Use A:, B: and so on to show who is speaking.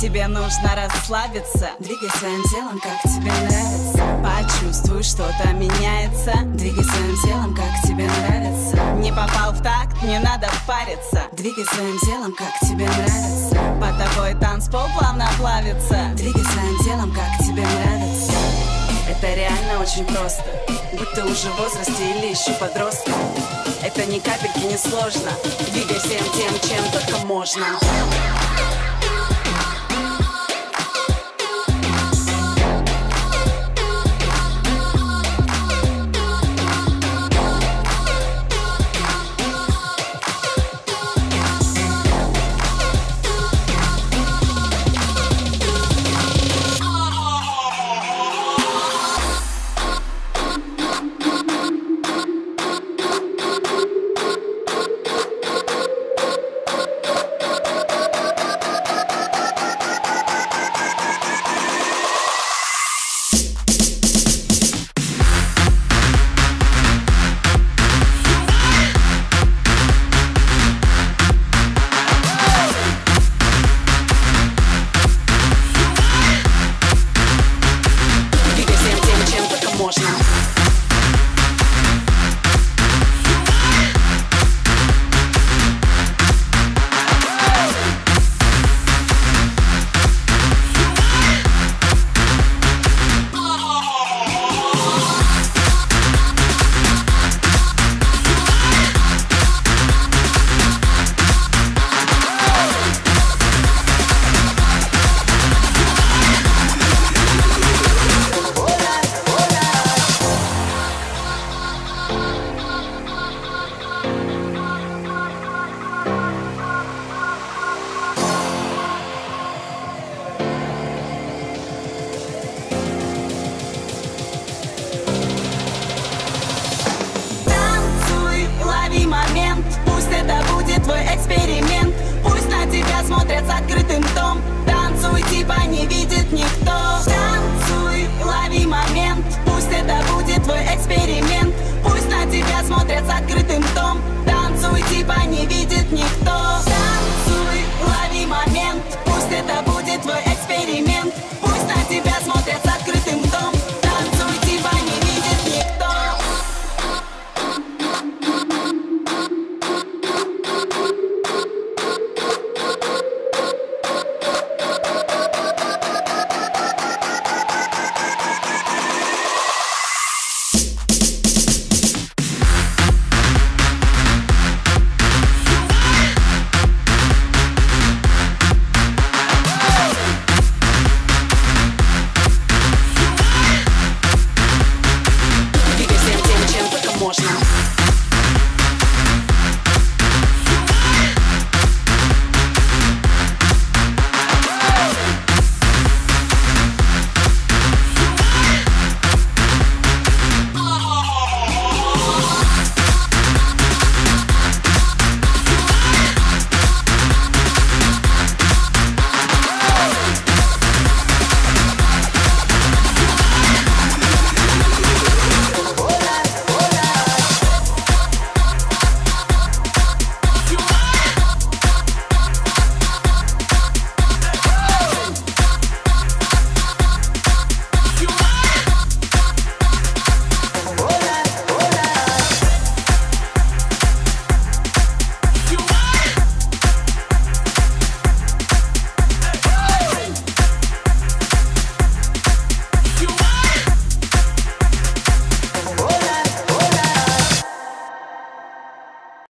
A: тебе нужно расслабиться. Двигай своим телом, как тебе нравится. Почувствуй, что-то меняется. Двигай своим телом, как тебе нравится. Не попал в такт, не надо париться. Двигай своим телом, как тебе нравится. По тобой танцпол плавно плавится. Двигай своим телом, как тебе нравится. Это реально очень просто. Будь ты уже в возрасте или еще подросток Это ни капельки не сложно. Двигай всем тем, чем только можно.